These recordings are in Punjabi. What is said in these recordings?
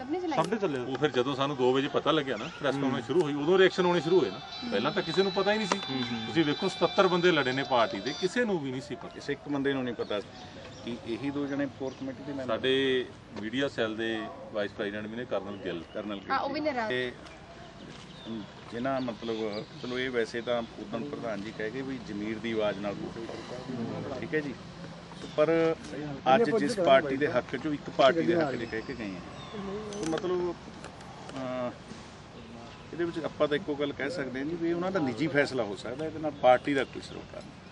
ਸਭ ਨੇ ਚਲਾਈ ਸਭ ਦੇ ਚੱਲੇ ਉਹ ਫਿਰ ਜਦੋਂ ਸਾਨੂੰ 2 ਵਜੇ ਪਤਾ ਲੱਗਿਆ ਨਾ ਪ੍ਰੈਸ ਕਾਨਫਰੰਸ ਸ਼ੁਰੂ ਹੋਈ ਉਦੋਂ ਰਿਐਕਸ਼ਨ ਹੋਣੇ ਸ਼ੁਰੂ ਹੋਏ ਨਾ। ਪਹਿਲਾਂ ਤਾਂ ਕਿਸੇ ਨੂੰ ਪਤਾ ਹੀ ਨਹੀਂ ਸੀ। ਤੁਸੀਂ ਵੇਖੋ 77 ਬੰਦੇ ਲੜੇ ਨੇ ਪਾਰਟੀ ਦੇ ਕਿਸੇ ਨੂੰ ਵੀ ਨਹੀਂ ਸੀ ਪਤਾ। ਕਿਸੇ ਇੱਕ ਬੰਦੇ ਨੂੰ ਨਹੀਂ ਪਤਾ ਕਿ ਇਹੀ ਦੋ ਜਣੇ ਕੋਰ ਕਮੇਟੀ ਦੇ ਮੈਂਬਰ ਸਾਡੇ ਮੀਡੀਆ ਸੈੱਲ ਦੇ ਵਾਈਸ ਪ੍ਰੈਜ਼ੀਡੈਂਟ ਵੀ ਨੇ ਕਰਨਲ ਗਿੱਲ। ਕਰਨਲ ਹਾਂ ਉਹ ਵੀ ਨਾਰਾਜ਼। ਤੇ ਜਿਨ੍ਹਾਂ ਮਤਲਬ ਚਲੋ ਇਹ ਵੈਸੇ ਤਾਂ ਉਦਨ ਪ੍ਰਧਾਨ ਜੀ ਕਹਿ ਗਏ ਵੀ ਜ਼ਮੀਰ ਦੀ ਆਵਾਜ਼ ਨਾਲ। ਠੀਕ ਹੈ ਜੀ? ਪਰ ਅੱਜ ਜਿਸ ਪਾਰਟੀ ਦੇ ਹੱਕ ਚੋਂ ਇੱਕ ਪਾਰਟੀ ਦੇ ਹੱਕ ਦੇ ਕਹਿ ਕੇ ਗਏ ਆ ਮਤਲਬ ਅਹ, ਇਹਦੇ ਵਿੱਚ ਆਪਾਂ ਤਾਂ ਇੱਕੋ ਗੱਲ ਕਹਿ ਸਕਦੇ ਹਾਂ ਜੀ ਵੀ ਉਹਨਾਂ ਦਾ ਨਿੱਜੀ ਫੈਸਲਾ ਹੋ ਸਕਦਾ ਇਹਦੇ ਨਾਲ ਪਾਰਟੀ ਦਾ ਕੋਈ ਸਰੋਕਾਰ ਨਹੀਂ।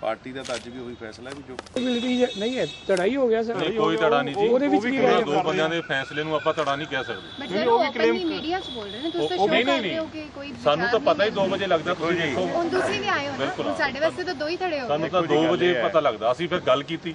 ਪਾਰਟੀ ਦਾ ਤਾਂ ਅੱਜ ਵੀ ਉਹੀ ਫੈਸਲਾ ਹੈ ਵੀ ਜੋ ਮਿਲਦੀ ਨਹੀਂ ਹੈ ਲੜਾਈ ਹੋ ਗਿਆ ਸਰ। ਨਹੀਂ ਕੋਈ ਧੜਾ ਨਹੀਂ ਜੀ। ਉਹਦੇ ਵਿੱਚ ਉਹਨਾਂ ਦੋ ਬੰਦਿਆਂ ਦੇ ਫੈਸਲੇ ਨੂੰ ਆਪਾਂ ਧੜਾ ਨਹੀਂ ਕਹਿ ਸਕਦੇ। ਉਹ ਓਪਨਲੀ ਮੀਡੀਆ 'ਚ ਬੋਲ ਰਹੇ ਨੇ ਤੁਸੀਂ ਸ਼ੋਅ ਕਰ ਰਹੇ ਹੋ ਕਿ ਕੋਈ ਸਾਨੂੰ ਤਾਂ ਪਤਾ ਹੀ ਨਹੀਂ 2 ਵਜੇ ਲੱਗਦਾ ਤੁਸੀਂ ਦੇਖੋ। ਹੁਣ ਤੁਸੀਂ ਵੀ ਆਏ ਹੋ ਨਾ ਸਾਡੇ ਵਾਸਤੇ ਤਾਂ ਦੋ ਹੀ ਥੜੇ ਹੋ। ਸਾਨੂੰ ਤਾਂ 2 ਵਜੇ ਪਤਾ ਲੱਗਦਾ। ਅਸੀਂ ਫਿਰ ਗੱਲ ਕੀਤੀ।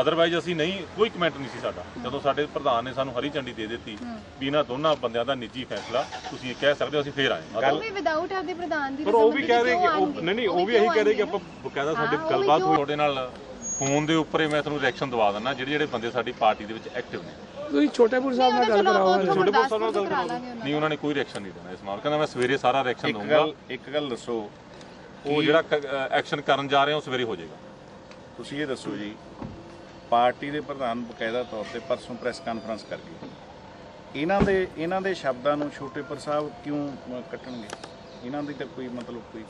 ਅਦਰਵਾਈਜ਼ ਅਸੀਂ ਨਹੀਂ ਕੋਈ ਕਮੈਂਟ ਨਹੀਂ ਸੀ ਸਾਡਾ। ਜਦੋਂ ਸਾਡੇ ਪ੍ਰਧਾਨ ਨੇ ਸਾਨੂੰ ਹਰੀ ਝੰਡੀ ਦੇ ਦਿੱਤੀ ਵੀ ਇਹਨਾਂ ਦੋਨਾਂ ਬੰਦਿਆਂ ਦਾ ਨਿੱਜੀ ਫੈਸਲਾ ਤੁਸੀਂ ਇਹ ਕਹਿ ਸਕਦੇ ਹੋ ਅਸੀਂ ਫੇਰ ਆਏ ਉਹ ਵੀ ਵਿਦਆਊਟ ਆਪਦੇ ਪ੍ਰਧਾਨ ਦੀ ਪਰ ਉਹ ਵੀ ਕਹਿ ਰਹੇ ਕਿ ਉਹ? ਨਹੀਂ ਨਹੀਂ ਉਹ ਵੀ ਇਹੀ ਕਹਿ ਰਹੇ ਕਿ ਆਪਾਂ ਬਕਾਇਦਾ ਸਾਡੇ ਗੱਲਬਾਤ ਹੋਈ। ਤੁਹਾਡੇ ਨਾਲ ਫੋਨ ਦੇ ਉੱਪਰ ਹੀ ਮੈਂ ਤੁਹਾਨੂੰ ਰਿਐਕਸ਼ਨ ਦਵਾ ਦਿੰਦਾ ਜਿਹੜੇ ਜਿਹੜੇ ਬੰਦੇ ਸਾਡੀ ਪਾਰਟੀ ਦੇ ਵਿੱਚ ਐਕਟਿਵ ਨੇ। ਤੁਸੀਂ ਛੋਟੇਪੁਰ ਸਾਹਿਬ ਨਾਲ ਗੱਲ ਕਰਾਓ ਛੋਟੇ ਬੋਸ ਨਾਲ ਗੱਲ ਕਰਾ ਲਾਂਗੇ ਉਹਨਾਂ ਨਹੀਂ ਉਹਨਾਂ ਨੇ ਕੋਈ ਰਿਐਕਸ਼ਨ ਨਹੀਂ ਦੇਣਾ ਇਸ ਮਾਮਲੇ ਕਹਿੰਦਾ ਮੈਂ ਸਵੇਰੇ ਸਾਰਾ ਰਿਐਕਸ਼ਨ ਇੱਕ ਦਊਂਗਾ। ਗੱਲ ਇੱਕ ਗੱਲ ਦੱਸੋ। ਉਹ ਜਿਹੜਾ ਐਕਸ਼ਨ ਕਰਨ ਜਾ ਰਹੇ ਹਾਂ ਉਹ ਸਵੇਰੇ ਹੋ ਜਾਏਗਾ। ਤੁਸੀਂ ਇਹ ਦੱਸੋ ਜੀ ਪਾਰਟੀ ਦੇ ਪ੍ਰਧਾਨ ਬਕਾਇਦਾ ਤੌਰ ਤੇ ਪਰਸੋਂ ਪ੍ਰੈਸ ਕਾਨਫਰੰਸ ਕਰ ਗਏ। ਇਹਨਾਂ ਦੇ ਇਹਨਾਂ ਦੇ ਸ਼ਬਦਾਂ ਨੂੰ ਛੋਟੇਪੁਰ ਸਾਹਿਬ ਕਿਉਂ ਕੱਟਣਗੇ? ਇਹਨਾਂ ਦੀ ਤਾਂ ਕੋਈ ਮਤਲਬ ਕੋਈ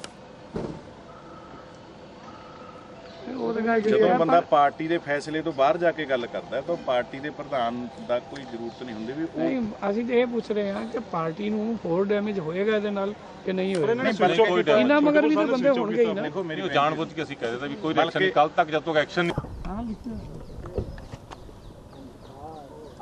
ਜਦੋਂ ਬੰਦਾ ਪਾਰਟੀ ਦੇ ਫੈਸਲੇ ਤੋਂ ਬਾਹਰ ਜਾ ਕੇ ਗੱਲ ਕਰਦਾ ਤਾਂ ਪਾਰਟੀ ਦੇ ਪ੍ਰਧਾਨ ਦਾ ਕੋਈ ਜ਼ਰੂਰਤ ਨਹੀਂ ਹੁੰਦੀ ਵੀ ਉਹ ਨਹੀਂ ਅਸੀਂ ਤੇ ਇਹ ਪੁੱਛ ਰਹੇ ਹਾਂ ਕਿ ਪਾਰਟੀ ਨੂੰ ਹੋਰ ਡੈਮੇਜ ਹੋਏਗਾ ਇਹਦੇ ਨਾਲ ਕਿ ਨਹੀਂ ਹੋਏਗਾ? ਇਹਨਾਂ ਮਗਰ ਵੀ ਤਾਂ ਬੰਦੇ ਹੋਣਗੇ ਹੀ ਨਾ। ਦੇਖੋ ਮੇਰੀ ਨਹੀਂ ਉਹ ਜਾਣ ਬੁੱਝ ਕੇ ਅਸੀਂ ਕਹਿ ਦਿੱਤਾ ਵੀ ਕੋਈ ਰਿਐਕਸ਼ਨ ਨਹੀਂ ਕੱਲ ਤੱਕ ਜਦ ਤੱਕ ਐਕਸ਼ਨ